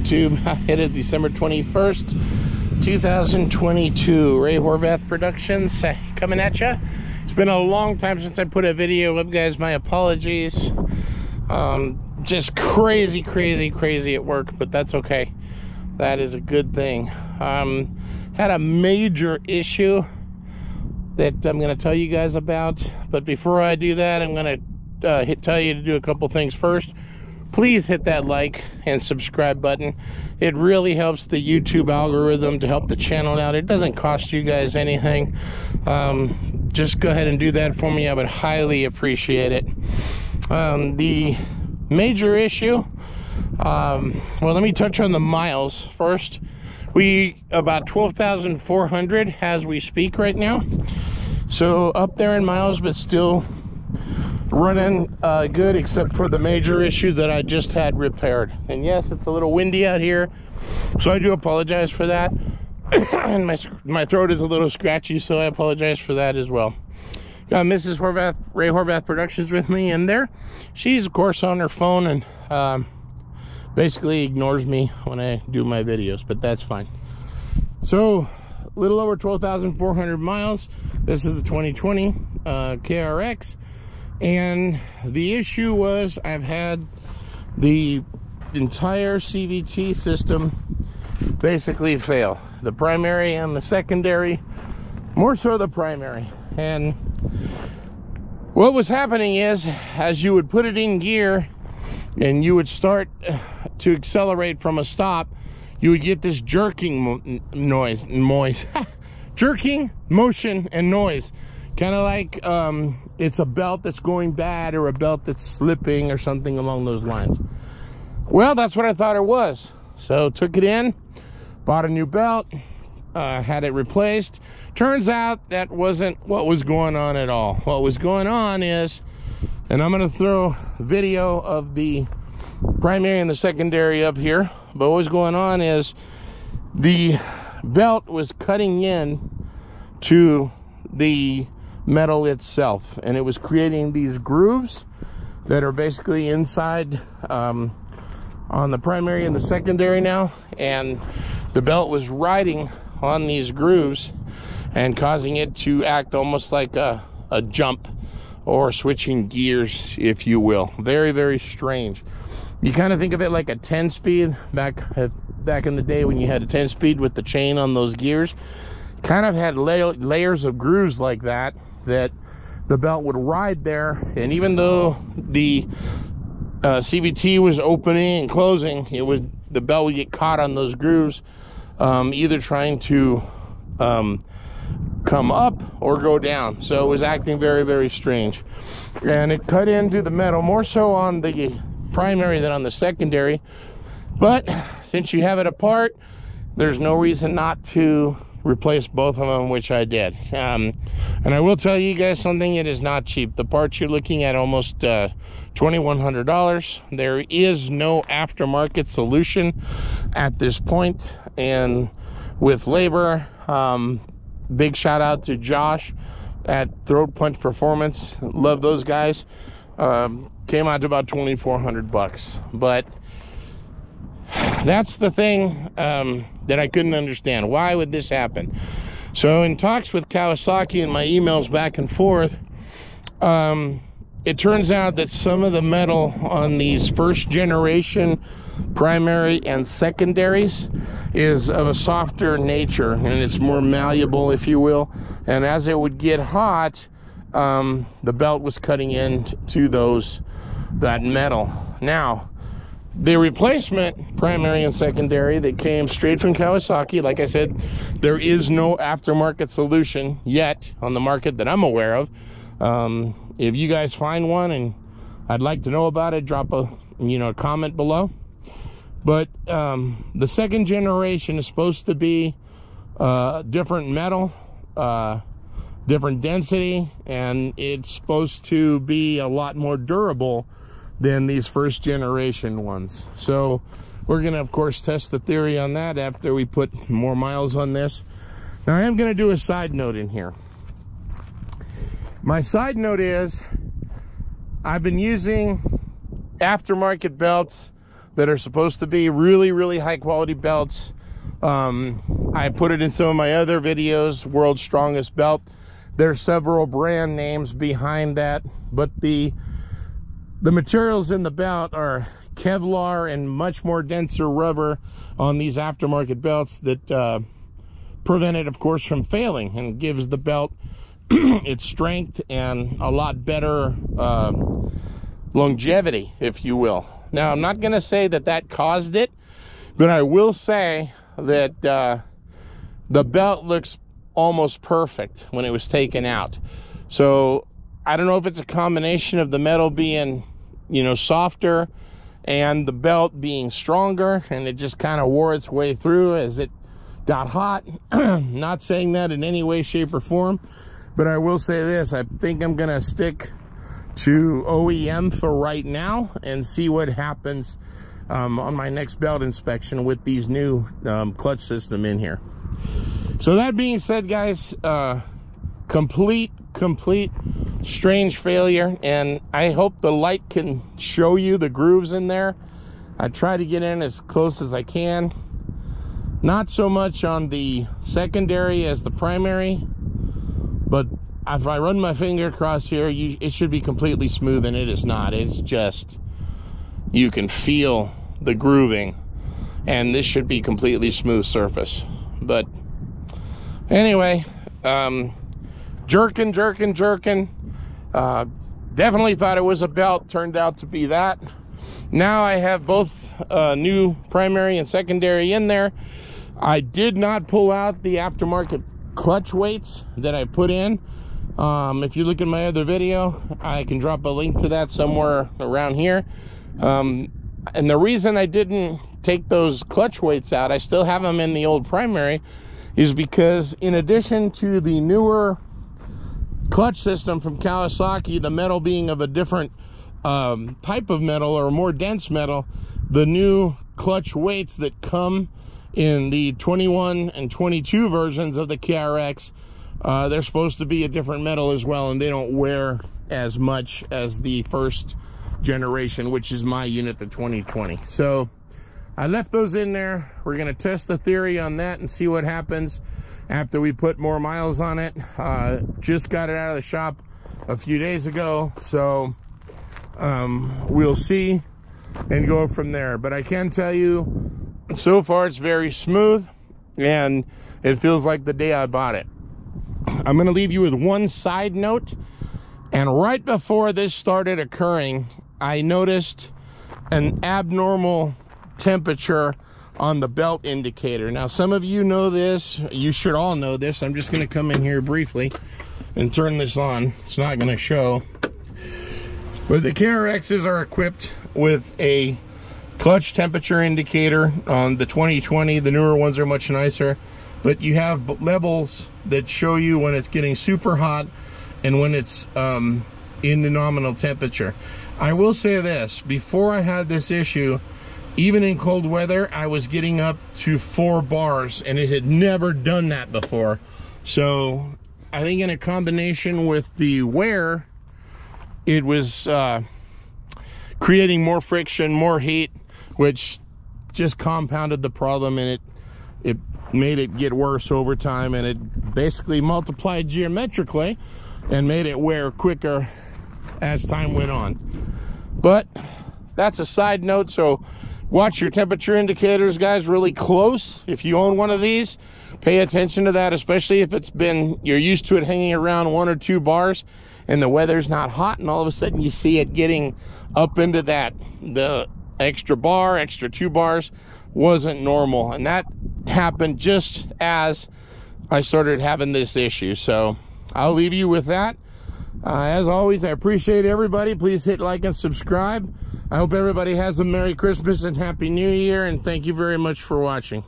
YouTube? It is December 21st, 2022. Ray Horvath Productions uh, coming at you. It's been a long time since I put a video up, guys. My apologies. Um, just crazy, crazy, crazy at work, but that's okay. That is a good thing. Um, had a major issue that I'm going to tell you guys about. But before I do that, I'm going to uh, tell you to do a couple things first please hit that like and subscribe button. It really helps the youtube algorithm to help the channel out. It doesn't cost you guys anything. Um, just go ahead and do that for me. I would highly appreciate it. Um, the major issue um, well let me touch on the miles first. We about 12,400 as we speak right now. So up there in miles but still running uh, good except for the major issue that I just had repaired. And yes, it's a little windy out here, so I do apologize for that. and my, my throat is a little scratchy, so I apologize for that as well. Got Mrs. Horvath, Ray Horvath Productions with me in there. She's, of course, on her phone and um, basically ignores me when I do my videos, but that's fine. So, a little over 12,400 miles. This is the 2020 uh, KRX and the issue was I've had the entire CVT system basically fail. The primary and the secondary, more so the primary. And what was happening is, as you would put it in gear and you would start to accelerate from a stop, you would get this jerking noise, noise, jerking motion and noise. Kind of like um, it's a belt that's going bad or a belt that's slipping or something along those lines. Well, that's what I thought it was. So took it in, bought a new belt, uh, had it replaced. Turns out that wasn't what was going on at all. What was going on is, and I'm going to throw video of the primary and the secondary up here. But what was going on is the belt was cutting in to the metal itself. And it was creating these grooves that are basically inside um, on the primary and the secondary now. And the belt was riding on these grooves and causing it to act almost like a, a jump or switching gears if you will. Very very strange. You kind of think of it like a 10 speed. Back back in the day when you had a 10 speed with the chain on those gears kind of had layers of grooves like that that the belt would ride there. And even though the uh, CVT was opening and closing it would the belt would get caught on those grooves um, either trying to um, come up or go down. So it was acting very very strange. And it cut into the metal more so on the primary than on the secondary. But since you have it apart there's no reason not to replace both of them, which I did. Um, and I will tell you guys something, it is not cheap. The parts you're looking at almost uh, $2,100. There is no aftermarket solution at this point. And with labor, um, big shout out to Josh at Throat Punch Performance. Love those guys. Um, came out to about 2,400 bucks. But that's the thing um, that I couldn't understand. Why would this happen? So in talks with Kawasaki and my emails back and forth, um, it turns out that some of the metal on these first generation primary and secondaries is of a softer nature and it's more malleable if you will and as it would get hot um, the belt was cutting into those that metal now the replacement primary and secondary that came straight from Kawasaki. Like I said there is no aftermarket solution yet on the market that I'm aware of. Um, if you guys find one and I'd like to know about it drop a you know a comment below. But um, the second generation is supposed to be uh, different metal uh, different density and it's supposed to be a lot more durable than these first generation ones. So we're to, of course, test the theory on that after we put more miles on this. Now I am to do a side note in here. My side note is I've been using aftermarket belts that are supposed to be really, really high quality belts. Um, I put it in some of my other videos, World's Strongest Belt. There's several brand names behind that, but the the materials in the belt are Kevlar and much more denser rubber on these aftermarket belts that uh, prevent it, of course, from failing and gives the belt its strength and a lot better uh, longevity, if you will. Now, I'm not going to say that that caused it, but I will say that uh, the belt looks almost perfect when it was taken out. So I don't know if it's a combination of the metal being, you know, softer and the belt being stronger and it just kind of wore its way through as it got hot. Not saying that in any way, shape, or form, but I will say this. I think I'm going to stick to OEM for right now and see what happens um, on my next belt inspection with these new um, clutch system in here. So that being said, guys, uh, complete, complete strange failure. And I hope the light can show you the grooves in there. I try to get in as close as I can. Not so much on the secondary as the primary, but if I run my finger across here, you, it should be completely smooth, and it is not. It's just, you can feel the grooving, and this should be completely smooth surface. But anyway, um, jerking, jerking, jerking. Uh, definitely thought it was a belt, turned out to be that. Now I have both uh, new primary and secondary in there. I did not pull out the aftermarket clutch weights that I put in. Um, if you look at my other video, I can drop a link to that somewhere around here. Um, and the reason I didn't take those clutch weights out, I still have them in the old primary, is because in addition to the newer clutch system from Kawasaki, the metal being of a different um, type of metal or more dense metal, the new clutch weights that come in the 21 and 22 versions of the KRX, uh, they're supposed to be a different metal as well, and they don't wear as much as the first generation, which is my unit, the 2020. So I left those in there. We're going to test the theory on that and see what happens after we put more miles on it. Uh, just got it out of the shop a few days ago, so um, we'll see and go from there. But I can tell you, so far it's very smooth and it feels like the day I bought it. I'm going to leave you with one side note. And right before this started occurring, I noticed an abnormal temperature on the belt indicator. Now, some of you know this. You should all know this. I'm just going to come in here briefly and turn this on. It's not going to show. But the KRXs are equipped with a clutch temperature indicator on the 2020. The newer ones are much nicer. But you have levels that show you when it's getting super hot and when it's um, in the nominal temperature. I will say this, before I had this issue, even in cold weather, I was getting up to four bars and it had never done that before. So I think in a combination with the wear, it was uh, creating more friction, more heat, which just compounded the problem and it it made it get worse over time and it basically multiplied geometrically and made it wear quicker as time went on. But that's a side note, so watch your temperature indicators, guys, really close. If you own one of these, pay attention to that, especially if it's been, you're used to it hanging around one or two bars and the weather's not hot and all of a sudden you see it getting up into that, the extra bar, extra two bars wasn't normal. And that happened just as I started having this issue. So I'll leave you with that. Uh, as always, I appreciate everybody. Please hit like and subscribe. I hope everybody has a Merry Christmas and Happy New Year, and thank you very much for watching.